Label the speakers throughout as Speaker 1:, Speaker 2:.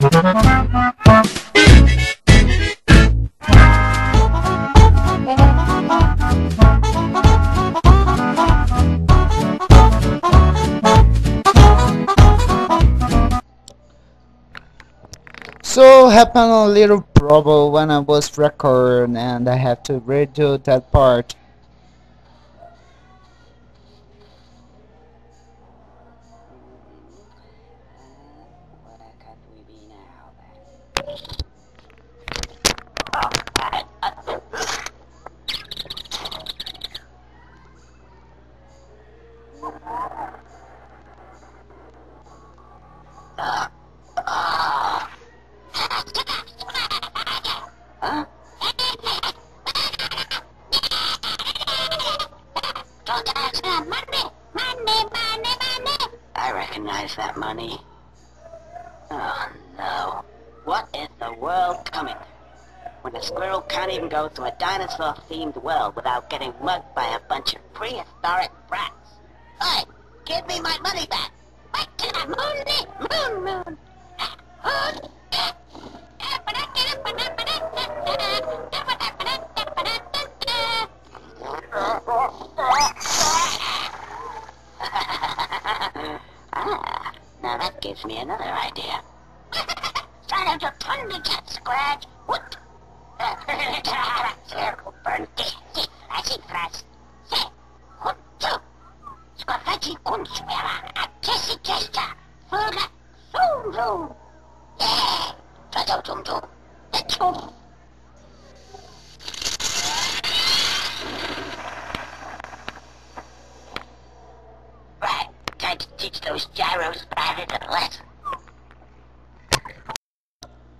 Speaker 1: So happened a little problem when I was recording and I have to redo that part.
Speaker 2: Recognize that money. Oh no. What is the world coming? When a squirrel can't even go to a dinosaur-themed world without getting mugged by a bunch of prehistoric brats. Hey, give me my money back! Back to the moon, moon, moon! Moon! ah, now that gives me another idea. Son of a thundercat, Scratch! What? Circle burn this. I see flash. Say, what to? Squafetti kunstwerk. A kissy kista. Fuga. Zoom zoom. Yeah. Zoom zoom zoom. Let's go. Right. Time to teach those gyros a lesson.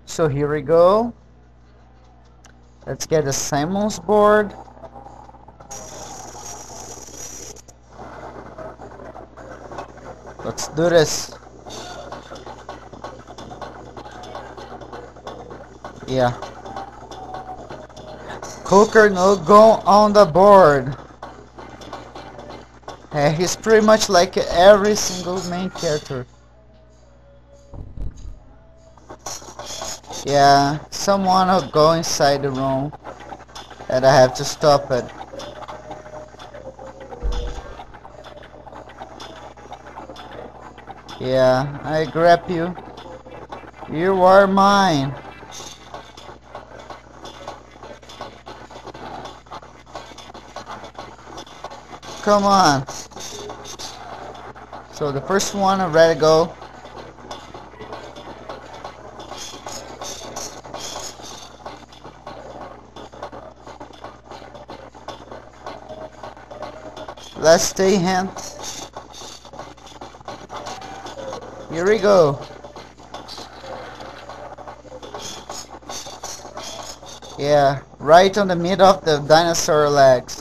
Speaker 1: So here we go. Let's get the Simon's board. Let's do this. Yeah. Cooker no go on the board. Yeah, he's pretty much like every single main character. Yeah, someone will go inside the room and I have to stop it. Yeah, I grab you. You are mine. Come on. So the first one, I'm ready to go. Let's stay hand. Here we go. Yeah, right on the middle of the dinosaur legs.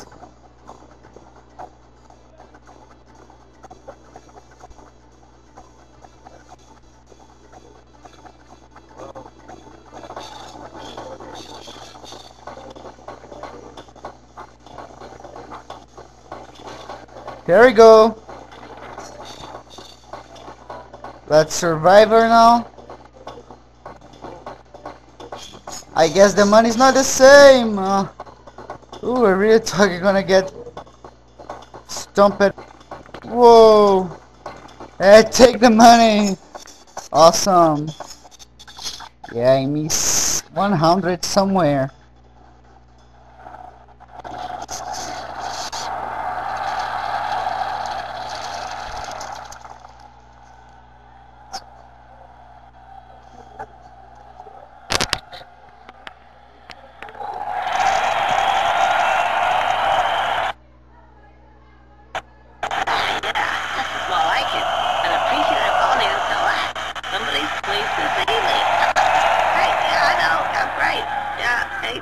Speaker 1: There we go. Let's Survivor now. I guess the money's not the same. Uh, ooh, I really thought you're gonna get stumped. Whoa. Hey, take the money. Awesome. Yeah, I miss 100 somewhere.
Speaker 2: This is more like it. An appreciative audience to laugh. Somebody's pleased to see me. Hey, yeah, I know. I'm great. Yeah, hey,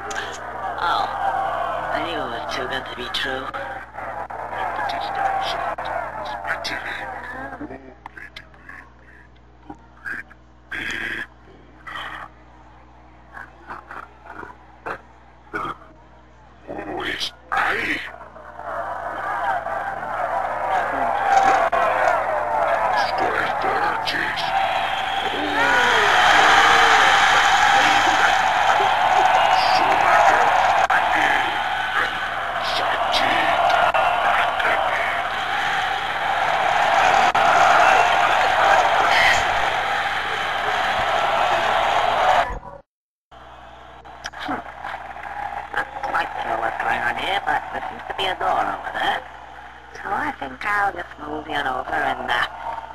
Speaker 2: I'll just move you on over and uh,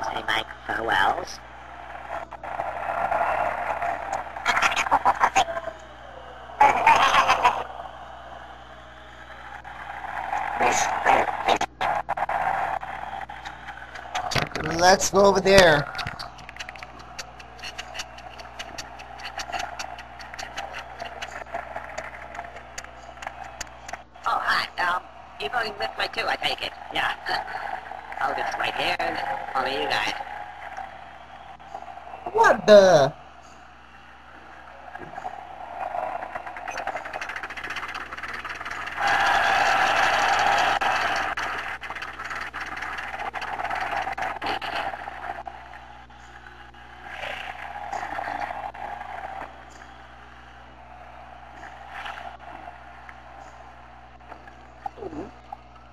Speaker 2: say my farewells.
Speaker 1: Let's go over there.
Speaker 2: Oh, hi. Um, you're going this way too, I take it. Yeah. I'll just wait here and follow you guys.
Speaker 1: What the?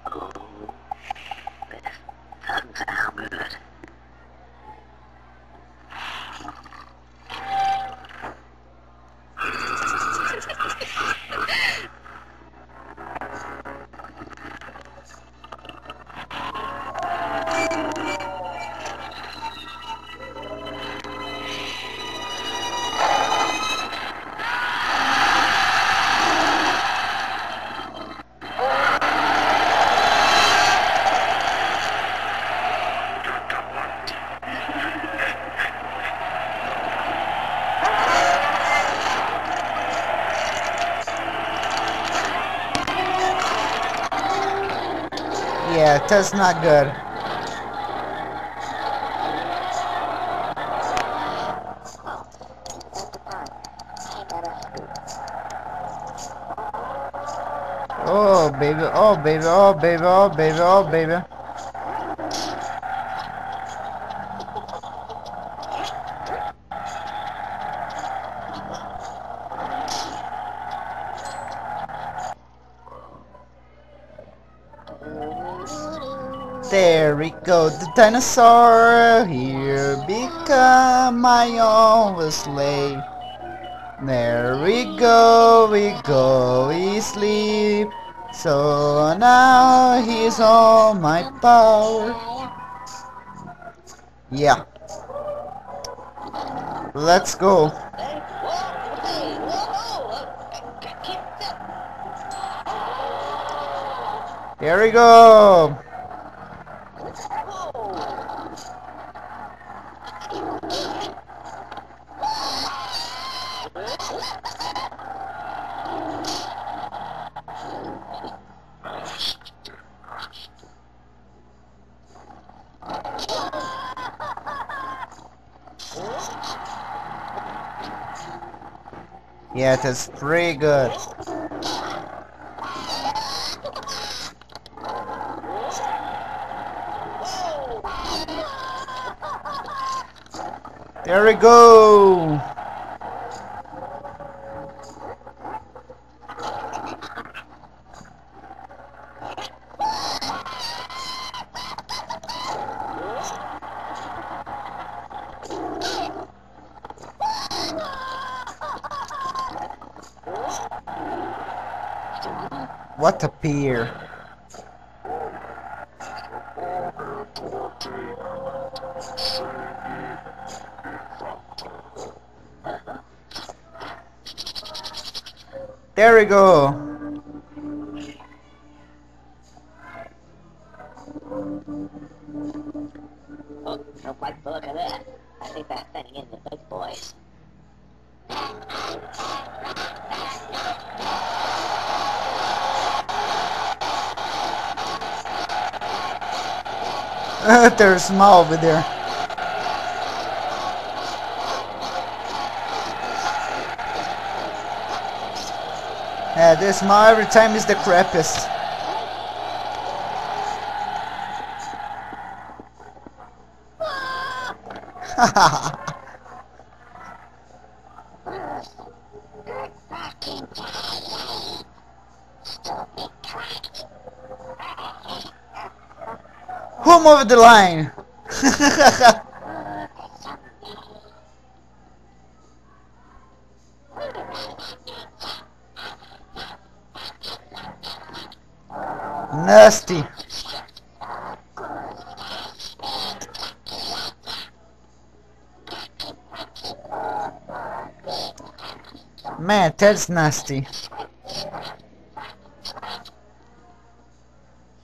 Speaker 2: Oh, this doesn't sound good.
Speaker 1: Yeah, that's not good. Oh baby, oh baby, oh baby, oh baby, oh baby. There we go, the dinosaur. Here become my own slave. There we go, we go, we sleep. So now he's all my power. Yeah. Let's go. Here we go. Yeah, it is pretty good. There we go. What a peer. There we go.
Speaker 2: Oh, don't the look of that. I think that's sending in the big boys.
Speaker 1: There's small over there. Yeah, this small every time is the crappiest. him over the line. Nasty. Man, that's nasty.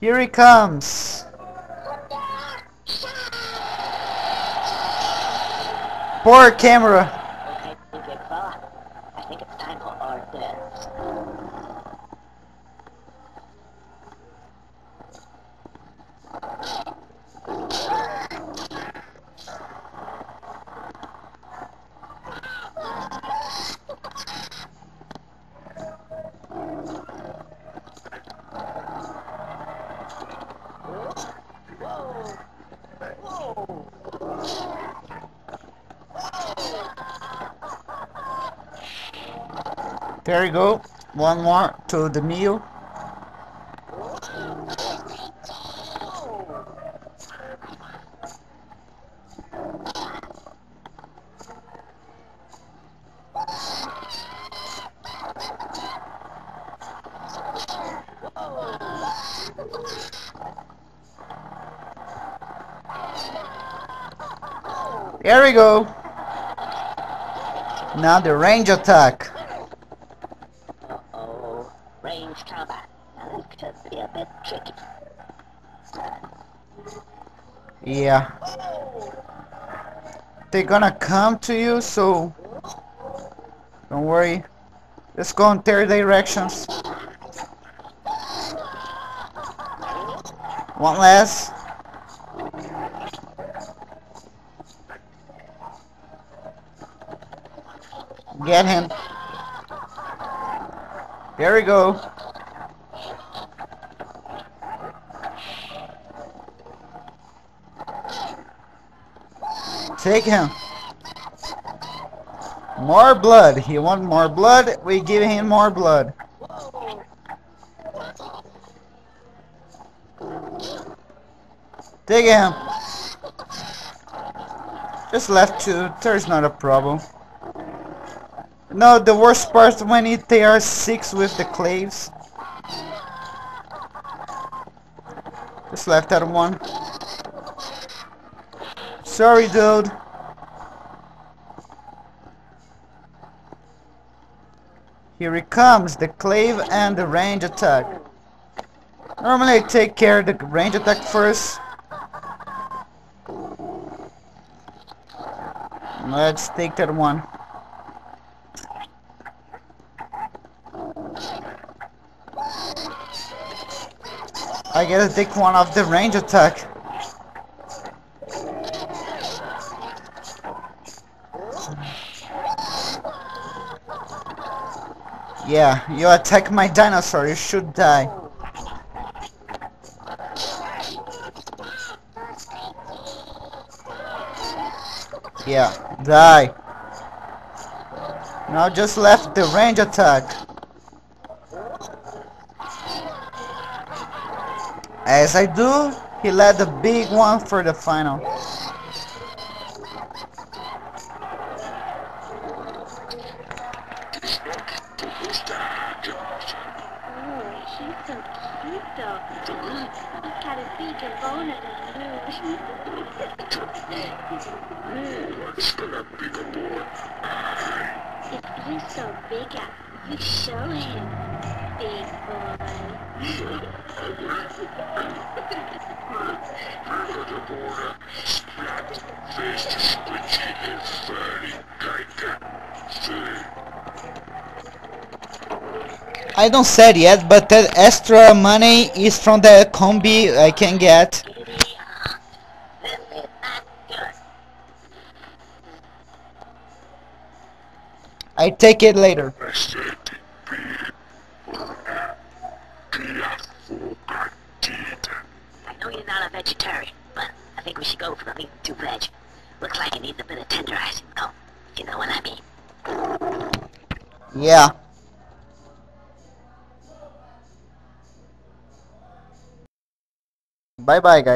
Speaker 1: Here he comes. Poor camera.
Speaker 2: Okay, big fella. I think it's time for hors d'oeuvres.
Speaker 1: There you go. One more to the meal. There we go. Now the range attack.
Speaker 2: Uh-oh. Range Now could be a bit tricky.
Speaker 1: Yeah. They're gonna come to you, so don't worry. Let's go in their directions. One less. Get him. There we go. Take him. More blood. He want more blood. We give him more blood. Take him. Just left two. There's not a problem. No, the worst part when it, they are six with the claves. Just left that one. Sorry, dude. Here it comes, the clave and the range attack. Normally I take care of the range attack first. Let's take that one. I gotta take one of the range attack. Yeah, you attack my dinosaur, you should die. Yeah, die. Now just left the range attack. As I do, he led the big one for the final.
Speaker 3: Oh, she's so cute though. He's got a big boner Show him, big boy.
Speaker 1: I don't said yet, but that extra money is from the combi I can get.
Speaker 2: This is not good.
Speaker 1: I take it later.
Speaker 2: I know you're not a vegetarian, but I think we should go for the meat and veg. Looks like it needs a bit of tenderizing, though. if You know what I mean?
Speaker 1: Yeah. Bye bye guys.